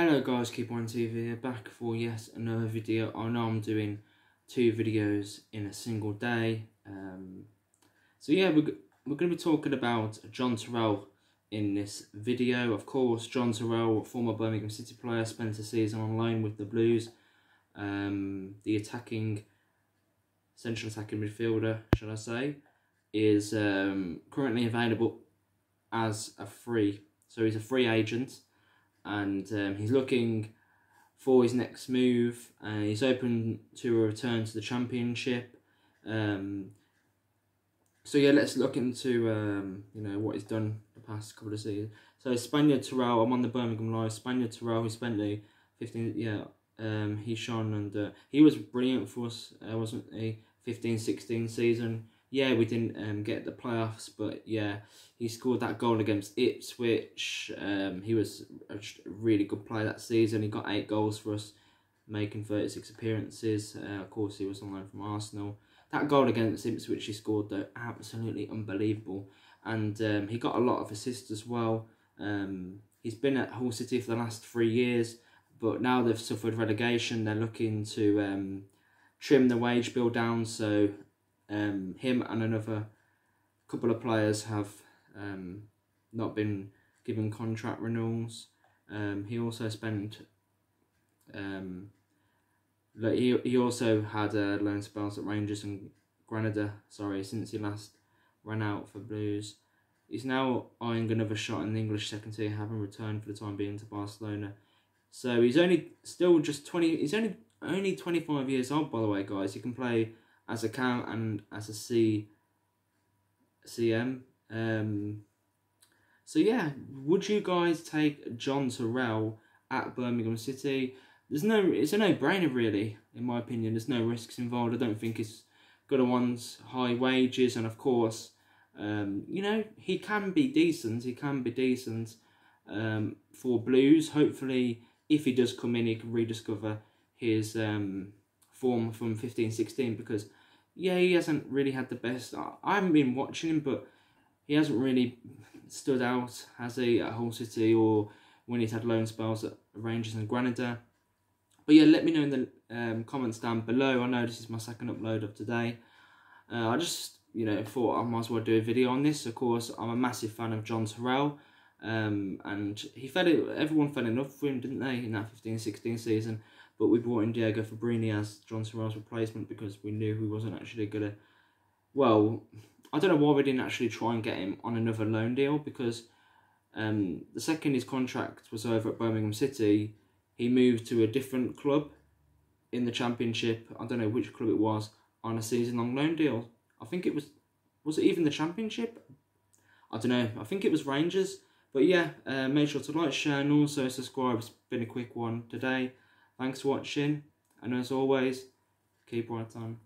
Hello guys, Keep On TV here, back for yes another video. I know I'm doing two videos in a single day. Um, so yeah, we're, we're going to be talking about John Toral in this video. Of course, John Toral, former Birmingham City player, spent a season on loan with the Blues. Um, the attacking, central attacking midfielder, shall I say, is um, currently available as a free. So he's a free agent and um, he's looking for his next move. Uh, he's open to a return to the championship. Um, so yeah, let's look into um, you know what he's done the past couple of seasons. So Spaniard Toral, I'm on the Birmingham Live. Spaniard Toral, he spent the 15 yeah um, he shone and uh, he was brilliant for us, uh, wasn't he? 15-16 season yeah, we didn't um, get the playoffs, but yeah, he scored that goal against Ipswich. Um, he was a really good player that season. He got eight goals for us, making 36 appearances. Uh, of course, he was on loan from Arsenal. That goal against Ipswich he scored, though, absolutely unbelievable. And um, he got a lot of assists as well. Um, he's been at Hull City for the last three years, but now they've suffered relegation. They're looking to um, trim the wage bill down, so um, him and another couple of players have um, not been given contract renewals. Um, he also spent. Um, he he also had uh, loan spells at Rangers and Granada. Sorry, since he last ran out for Blues. He's now eyeing another shot in the English second tier, having returned for the time being to Barcelona. So he's only still just twenty. He's only only twenty five years old, by the way, guys. He can play as a cam and as a C CM. Um, so yeah, would you guys take John Toral at Birmingham City? There's no, it's a no-brainer really, in my opinion. There's no risks involved. I don't think it's got a one's high wages, and of course, um, you know, he can be decent. He can be decent um, for Blues. Hopefully, if he does come in, he can rediscover his um, form from 15-16 because yeah, he hasn't really had the best. I haven't been watching him, but he hasn't really stood out, has he, at Hull City or when he's had loan spells at Rangers and Granada. But yeah, let me know in the um, comments down below. I know this is my second upload of today. Uh, I just, you know, thought I might as well do a video on this. Of course, I'm a massive fan of John Toral. Um, and he fell, everyone fell in love with him, didn't they, in that 15-16 season. But we brought in Diego Fabbrini as John Toral's replacement because we knew he wasn't actually going to. Well, I don't know why we didn't actually try and get him on another loan deal because um, the second his contract was over at Birmingham City, he moved to a different club in the Championship. I don't know which club it was on a season long loan deal. I think it was. Was it even the Championship? I don't know. I think it was Rangers. But yeah, uh, make sure to like, share, and also subscribe. It's been a quick one today. Thanks for watching, and as always, keep right on.